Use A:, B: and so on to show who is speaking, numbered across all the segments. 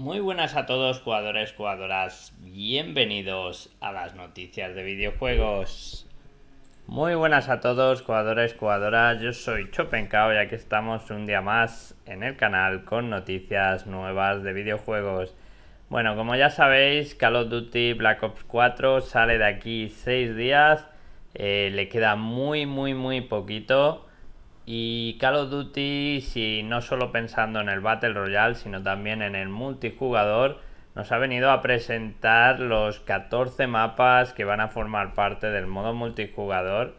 A: Muy buenas a todos jugadores, jugadoras, bienvenidos a las noticias de videojuegos. Muy buenas a todos jugadores, jugadoras, yo soy Chopencao y aquí estamos un día más en el canal con noticias nuevas de videojuegos. Bueno, como ya sabéis, Call of Duty Black Ops 4 sale de aquí 6 días, eh, le queda muy muy muy poquito. Y Call of Duty, si no solo pensando en el Battle Royale, sino también en el multijugador, nos ha venido a presentar los 14 mapas que van a formar parte del modo multijugador,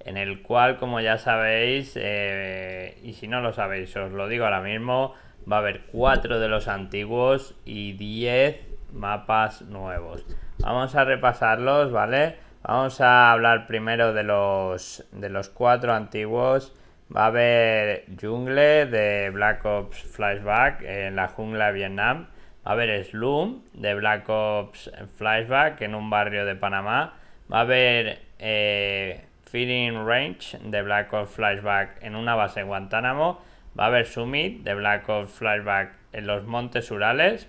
A: en el cual, como ya sabéis, eh, y si no lo sabéis, os lo digo ahora mismo, va a haber 4 de los antiguos y 10 mapas nuevos. Vamos a repasarlos, ¿vale? Vamos a hablar primero de los, de los 4 antiguos Va a haber jungle de Black Ops Flashback en la jungla de Vietnam. Va a haber Slum de Black Ops Flashback en un barrio de Panamá. Va a haber eh, Feeding Range de Black Ops Flashback en una base en Guantánamo. Va a haber Summit de Black Ops Flashback en los Montes Urales.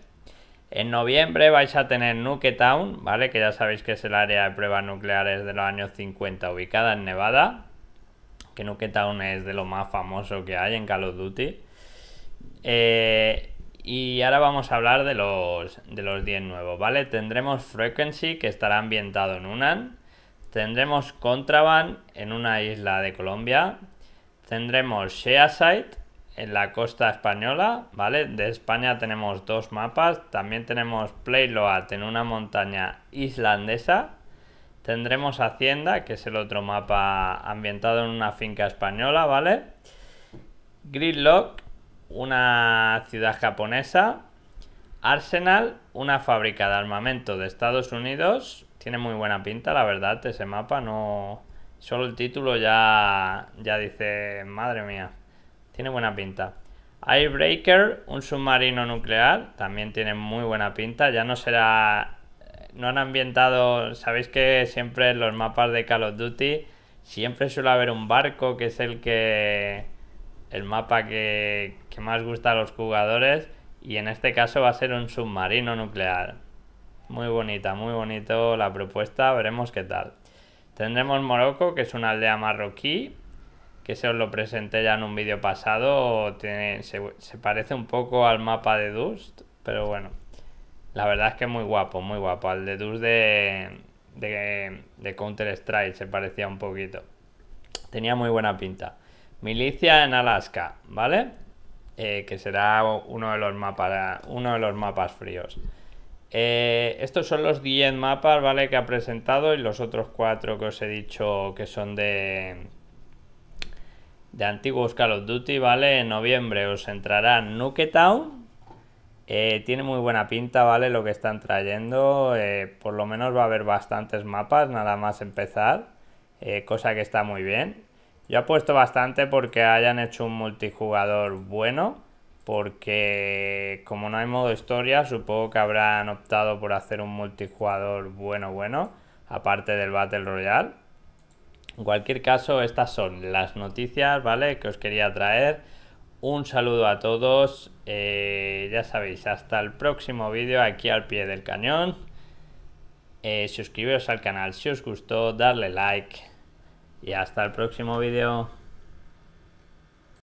A: En noviembre vais a tener Nuketown, ¿vale? Que ya sabéis que es el área de pruebas nucleares de los años 50 ubicada en Nevada que Nuketown es de lo más famoso que hay en Call of Duty. Eh, y ahora vamos a hablar de los, de los 10 nuevos, ¿vale? Tendremos Frequency, que estará ambientado en Unan. Tendremos Contraband en una isla de Colombia. Tendremos Sheaside en la costa española, ¿vale? De España tenemos dos mapas. También tenemos Playload en una montaña islandesa. Tendremos Hacienda, que es el otro mapa ambientado en una finca española, ¿vale? Gridlock, una ciudad japonesa. Arsenal, una fábrica de armamento de Estados Unidos. Tiene muy buena pinta, la verdad, ese mapa. No. Solo el título ya, ya dice, madre mía. Tiene buena pinta. Airbreaker, un submarino nuclear, también tiene muy buena pinta. Ya no será no han ambientado. Sabéis que siempre en los mapas de Call of Duty siempre suele haber un barco que es el que. el mapa que, que más gusta a los jugadores. Y en este caso va a ser un submarino nuclear. Muy bonita, muy bonito la propuesta. Veremos qué tal. Tendremos Morocco, que es una aldea marroquí. Que se os lo presenté ya en un vídeo pasado. Tiene, se, se parece un poco al mapa de Dust. Pero bueno, la verdad es que muy guapo, muy guapo. Al de Dus de, de, Counter Strike se parecía un poquito. Tenía muy buena pinta. Milicia en Alaska, ¿vale? Eh, que será uno de los mapas, uno de los mapas fríos. Eh, estos son los 10 mapas, ¿vale? Que ha presentado y los otros 4 que os he dicho que son de, de antiguos Call of Duty, ¿vale? En noviembre os entrará Nuketown, eh, tiene muy buena pinta, ¿vale? Lo que están trayendo. Eh, por lo menos va a haber bastantes mapas, nada más empezar. Eh, cosa que está muy bien. Yo apuesto bastante porque hayan hecho un multijugador bueno. Porque como no hay modo historia, supongo que habrán optado por hacer un multijugador bueno, bueno. Aparte del Battle Royale. En cualquier caso, estas son las noticias, ¿vale? Que os quería traer. Un saludo a todos. Eh, ya sabéis, hasta el próximo vídeo aquí al pie del cañón. Eh, suscribiros al canal si os gustó, darle like. Y hasta el próximo vídeo.